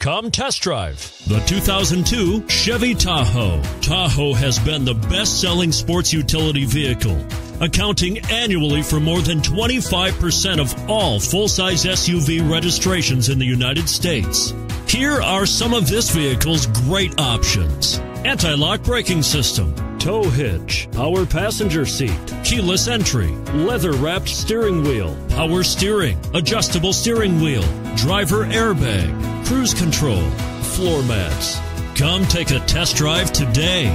Come test drive the 2002 Chevy Tahoe. Tahoe has been the best selling sports utility vehicle, accounting annually for more than 25% of all full size SUV registrations in the United States. Here are some of this vehicle's great options anti lock braking system, tow hitch, power passenger seat, keyless entry, leather wrapped steering wheel, power steering, adjustable steering wheel, driver airbag cruise control, floor mats. Come take a test drive today.